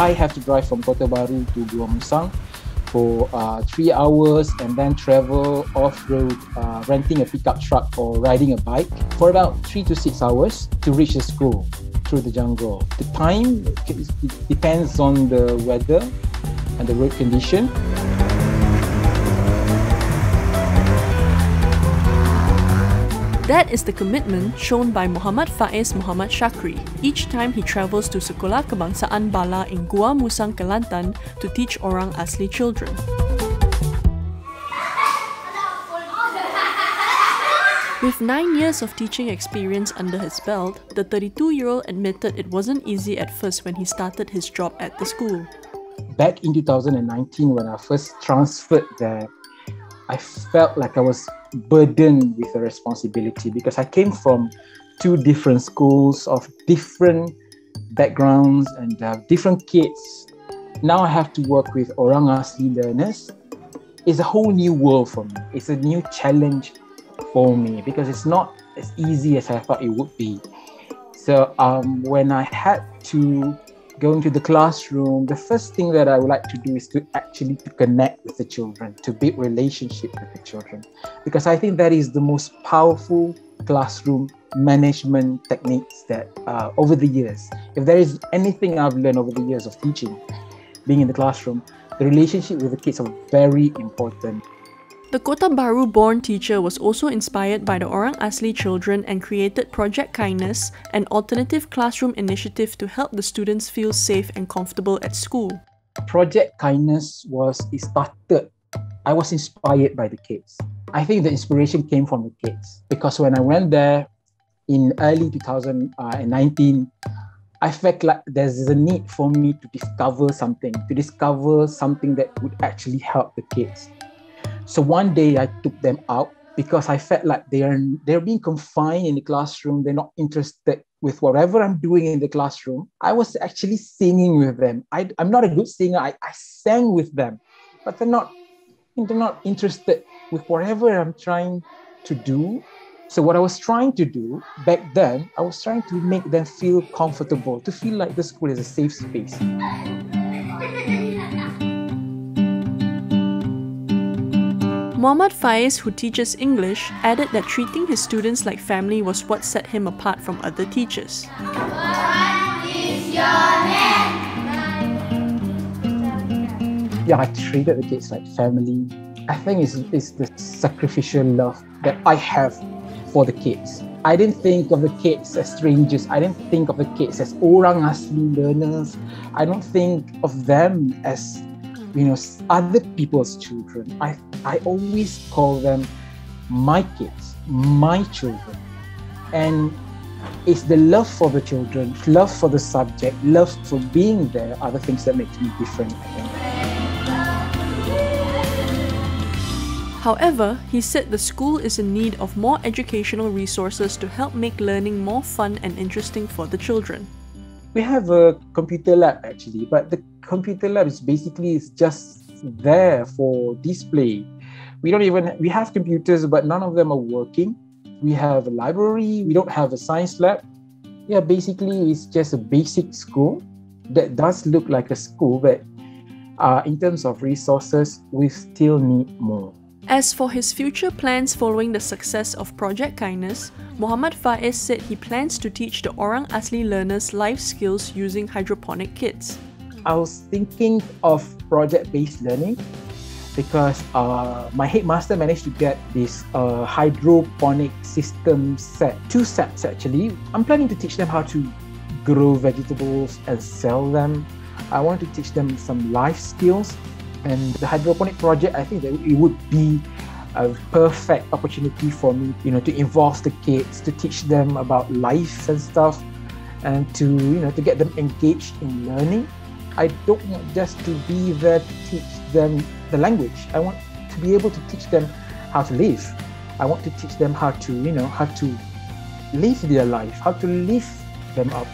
I have to drive from Kota Bharu to Gua Musang for uh, three hours and then travel off road, uh, renting a pickup truck or riding a bike for about three to six hours to reach the school through the jungle. The time depends on the weather and the road condition. That is the commitment shown by Mohamad Faiz Mohamad Shakri each time he travels to Sekolah Kebangsaan Bala in Gua Musang, Kelantan to teach orang asli children. With nine years of teaching experience under his belt, the 32 year old admitted it wasn't easy at first when he started his job at the school. Back in 2019, when I first transferred there, I felt like I was burdened with a responsibility because I came from two different schools of different backgrounds and uh, different kids. Now I have to work with Orang Asli learners. It's a whole new world for me. It's a new challenge for me because it's not as easy as I thought it would be. So um, when I had to go to the classroom, the first thing that I would like to do is to actually to connect with the children, to build relationship with the children, because I think that is the most powerful classroom management techniques that uh, over the years, if there is anything I've learned over the years of teaching, being in the classroom, the relationship with the kids are very important. The Kota Bharu born teacher was also inspired by the Orang Asli children and created Project Kindness, an alternative classroom initiative to help the students feel safe and comfortable at school. Project Kindness was started. I was inspired by the kids. I think the inspiration came from the kids because when I went there in early 2019, I felt like there's a need for me to discover something, to discover something that would actually help the kids. So one day I took them out because I felt like they are they're being confined in the classroom. They're not interested with whatever I'm doing in the classroom. I was actually singing with them. I, I'm not a good singer. I, I sang with them, but they're not they're not interested with whatever I'm trying to do. So what I was trying to do back then, I was trying to make them feel comfortable, to feel like the school is a safe space. Mohamad Faiz, who teaches English, added that treating his students like family was what set him apart from other teachers. Yeah, I treated the kids like family. I think it's, it's the sacrificial love that I have for the kids. I didn't think of the kids as strangers. I didn't think of the kids as orang asli learners. I don't think of them as you know other people's children i i always call them my kids my children. And it's the love for the children love for the subject love for being there are the things that make me different. I think However, he said the school is in need of more educational resources to help make learning more fun and interesting for the children. We have a computer lab actually, but the computer lab is basically is just there for display. We don't even we have computers, but none of them are working. We have a library. We don't have a science lab. Yeah, basically it's just a basic school that does look like a school, but uh, in terms of resources, we still need more. As for his future plans following the success of Project Kindness, Mohamad Faiz said he plans to teach the Orang Asli learners life skills using hydroponic kits. I was thinking of project-based learning because uh, my headmaster managed to get this uh, hydroponic system set, two sets actually. I'm planning to teach them how to grow vegetables and sell them. I want to teach them some life skills and the hydroponic project, I think that it would be a perfect opportunity for me, you know, to involve the kids, to teach them about life and stuff, and to, you know, to get them engaged in learning. I don't want just to be there to teach them the language. I want to be able to teach them how to live. I want to teach them how to, you know, how to live their life, how to lift them up